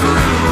through.